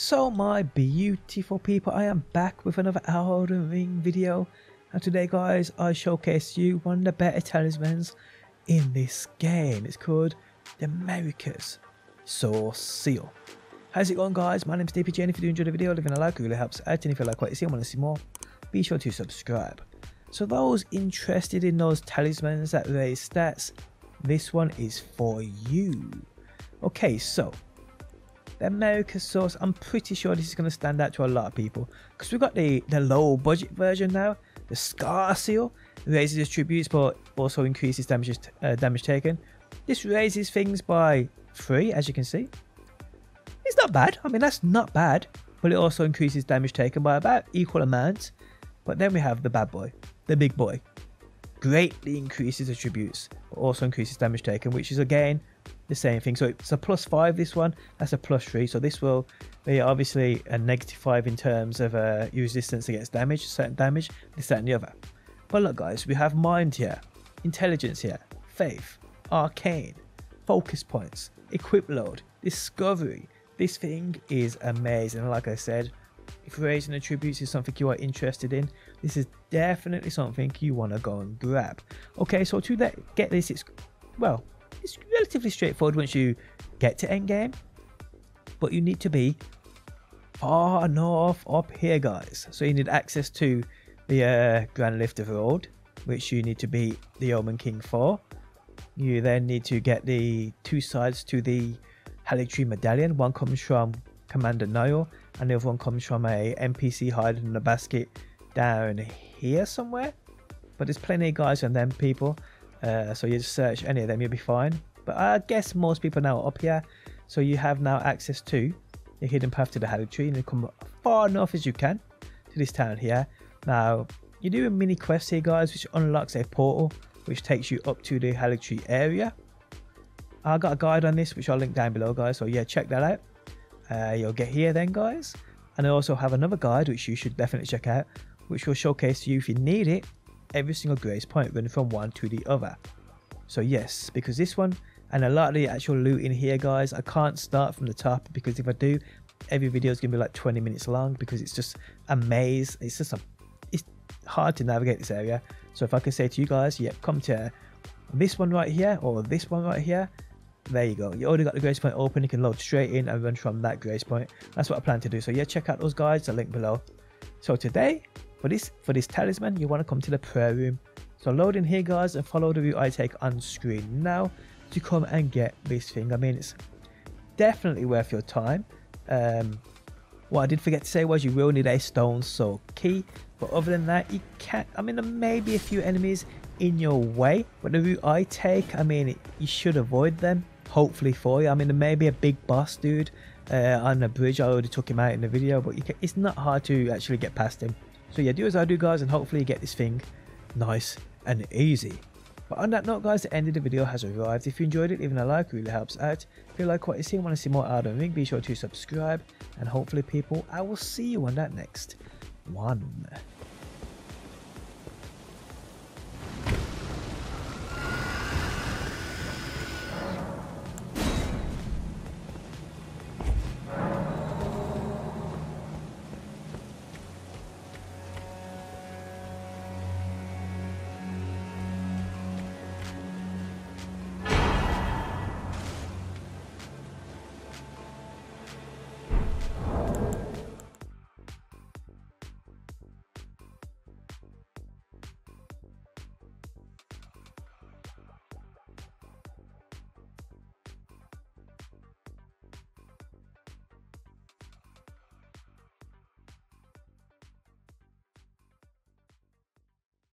So my beautiful people, I am back with another Elden Ring video and today guys I showcase you one of the better talismans in this game. It's called the Marika Soreseal. How's it going guys? My name's DPJ and if you do enjoy the video, leaving a like really helps out and if you like what you see and want to see more, be sure to subscribe. So those interested in those talismans that raise stats, this one is for you. Okay, so the Marika Soreseal, I'm pretty sure this is going to stand out to a lot of people because we've got the, the low budget version now, the Scarseal, raises tributes but also increases damage, uh, damage taken. This raises things by 3 as you can see. It's not bad, I mean that's not bad, but it also increases damage taken by about equal amounts. But then we have the bad boy, the big boy. Greatly increases attributes, but also increases damage taken, which is again the same thing. So it's a plus five, this one, that's a plus three. So this will be obviously a negative five in terms of uh, resistance against damage, certain damage, this, that, and the other. But look, guys, we have mind here, intelligence here, faith, arcane, focus points, equip load, discovery. This thing is amazing. Like I said, if raising attributes is something you are interested in, this is definitely something you want to go and grab. Okay, so to that, get this, it's well, it's relatively straightforward once you get to endgame, but you need to be far north up here, guys. So you need access to the uh, Grand Lift of Rold, which you need to beat the Omen King for. You then need to get the two sides to the Haligtree Medallion. One comes from Commander Niall, and the other one comes from a NPC hiding in a basket down here somewhere. But there's plenty of guys and them people. Uh, so you just search any of them, you'll be fine. But I guess most people now are up here. So you have now access to the hidden path to the Haligtree and you come far enough as you can to this town here. Now, you do a mini quest here, guys, which unlocks a portal which takes you up to the Haligtree area. I got a guide on this, which I'll link down below, guys. So yeah, check that out. Uh, you'll get here then, guys. And I also have another guide, which you should definitely check out, which will showcase to you if you need it every single grace point running from one to the other. So yes, because this one and a lot of the actual loot in here guys, I can't start from the top because if I do, every video is going to be like 20 minutes long because it's just a maze. It's just a, it's hard to navigate this area. So if I can say to you guys, yeah, come to this one right here or this one right here, there you go. You already got the grace point open. You can load straight in and run from that grace point. That's what I plan to do. So yeah, check out those guides. The link below. So today for this for this talisman, you want to come to the prayer room. So load in here guys and follow the route I take on screen now to come and get this thing. I mean it's definitely worth your time. Um, what I did forget to say was you will need a stonesword key. But other than that, you can't. I mean, there may be a few enemies in your way. But the route I take, I mean, you should avoid them. Hopefully for you. I mean, there may be a big boss dude uh, on the bridge. I already took him out in the video. But can, it's not hard to actually get past him. So yeah, do as I do guys and hopefully you get this thing nice and easy. But on that note guys, the end of the video has arrived. If you enjoyed it, leaving a like really helps out. If you like what you see and want to see more Elden Ring, be sure to subscribe. And hopefully people, I will see you on that next one.